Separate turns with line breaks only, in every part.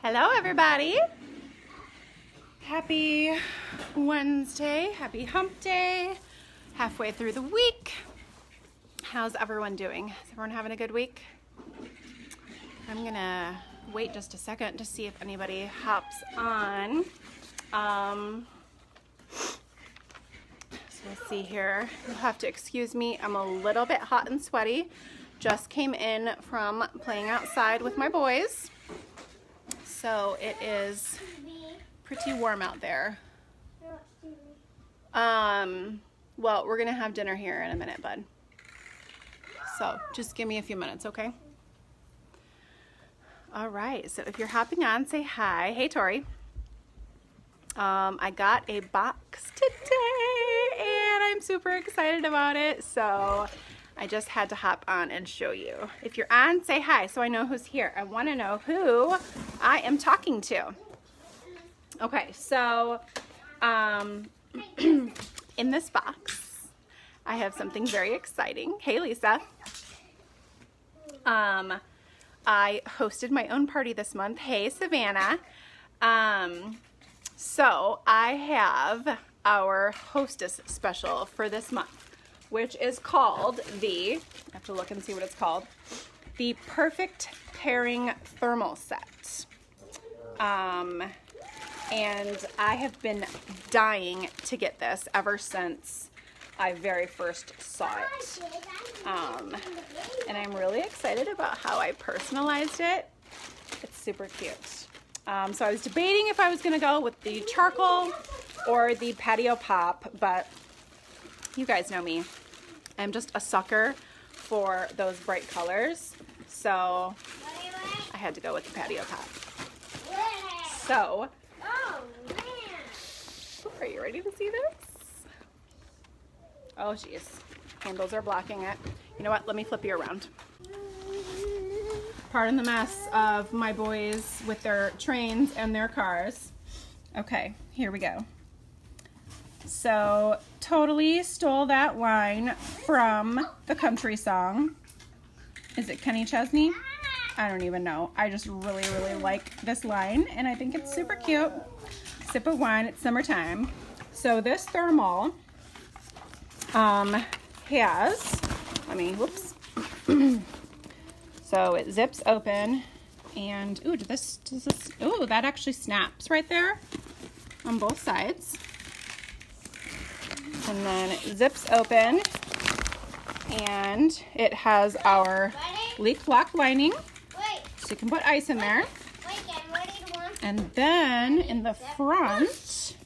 Hello, everybody. Happy Wednesday. Happy hump day. Halfway through the week. How's everyone doing? Is everyone having a good week? I'm gonna wait just a second to see if anybody hops on. Um, so let's see here. You'll have to excuse me. I'm a little bit hot and sweaty. Just came in from playing outside with my boys. So it is pretty warm out there. Um, well, we're gonna have dinner here in a minute, bud. So just give me a few minutes, okay? All right, so if you're hopping on, say hi. Hey, Tori. Um, I got a box today and I'm super excited about it. So I just had to hop on and show you. If you're on, say hi so I know who's here. I wanna know who I am talking to. Okay, so um, in this box, I have something very exciting. Hey, Lisa. Um, I hosted my own party this month. Hey, Savannah. Um, so I have our hostess special for this month, which is called the, I have to look and see what it's called, the Perfect Pairing Thermal Set. Um, and I have been dying to get this ever since I very first saw it. Um, and I'm really excited about how I personalized it. It's super cute. Um, so I was debating if I was gonna go with the charcoal or the patio pop, but you guys know me. I'm just a sucker for those bright colors. So I had to go with the patio pop. So, are you ready to see this? Oh, jeez. Handles are blocking it. You know what? Let me flip you around. Pardon the mess of my boys with their trains and their cars. Okay, here we go. So, totally stole that line from the country song. Is it Kenny Chesney? I don't even know. I just really, really like this line, and I think it's super cute. Sip of wine, it's summertime. So this thermal um, has, let me, whoops. so it zips open and, ooh, this, does this, ooh, that actually snaps right there on both sides. And then it zips open and it has our leak block lining. So you can put ice in there. And then in the front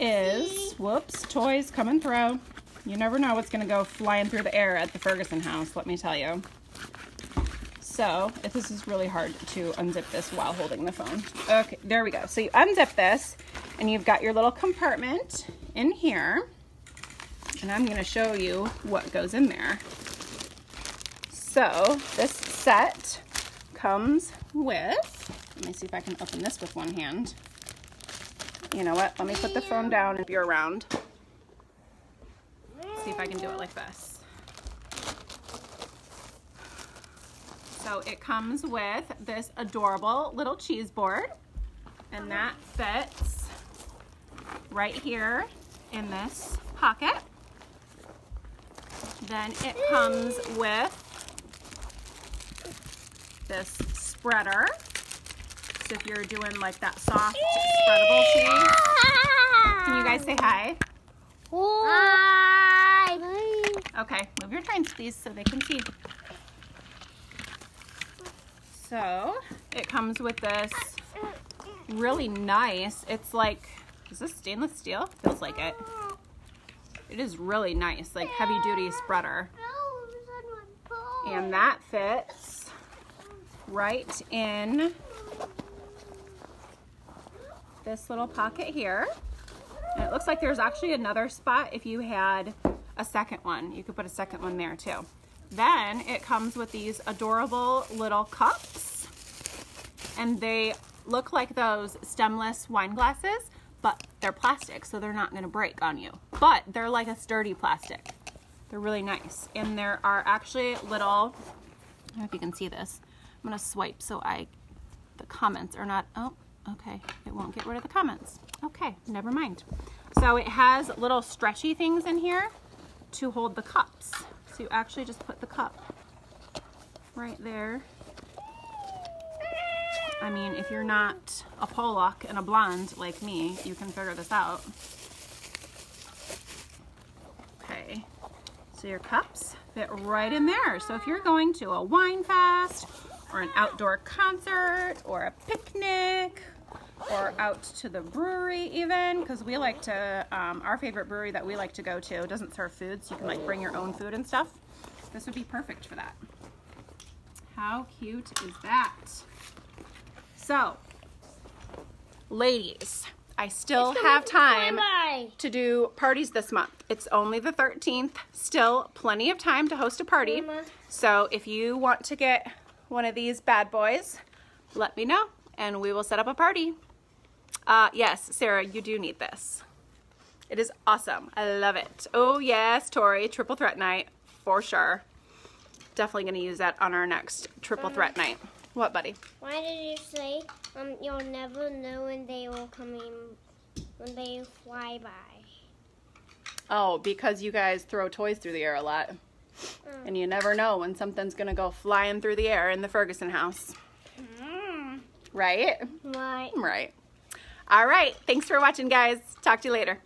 is, whoops, toys coming through. You never know what's gonna go flying through the air at the Ferguson house, let me tell you. So, if this is really hard to unzip this while holding the phone. Okay, there we go. So you unzip this and you've got your little compartment in here. And I'm gonna show you what goes in there. So this set comes with, let me see if I can open this with one hand. You know what, let me put the phone down if you're around. see if I can do it like this. So it comes with this adorable little cheese board and that fits right here in this pocket. Then it comes with this spreader. So if you're doing like that soft spreadable cheese. Can you guys say hi?
Hi.
Okay, move your trains please so they can see. So it comes with this really nice, it's like, is this stainless steel? Feels like it. It is really nice, like heavy duty spreader. And that fits right in this little pocket here. And it looks like there's actually another spot if you had a second one. You could put a second one there too. Then it comes with these adorable little cups and they look like those stemless wine glasses, but they're plastic, so they're not gonna break on you. But they're like a sturdy plastic. They're really nice. And there are actually little, I don't know if you can see this. I'm gonna swipe so I the comments are not, oh, okay, it won't get rid of the comments. Okay, never mind. So it has little stretchy things in here to hold the cups. So you actually just put the cup right there. I mean, if you're not a Pollock and a blonde like me, you can figure this out. Okay, so your cups fit right in there. So if you're going to a wine fest or an outdoor concert or a picnic or out to the brewery even because we like to um, our favorite brewery that we like to go to doesn't serve food so you can like bring your own food and stuff this would be perfect for that how cute is that so ladies I still have time to do parties this month. It's only the 13th, still plenty of time to host a party. Mama. So if you want to get one of these bad boys, let me know and we will set up a party. Uh, yes, Sarah, you do need this. It is awesome. I love it. Oh yes, Tori, triple threat night for sure. Definitely gonna use that on our next triple threat night. What, buddy?
Why did you say um, you'll never know when they will come in, when they fly by?
Oh, because you guys throw toys through the air a lot. Mm. And you never know when something's gonna go flying through the air in the Ferguson house. Mm. Right?
Right.
Right. All right. Thanks for watching, guys. Talk to you later.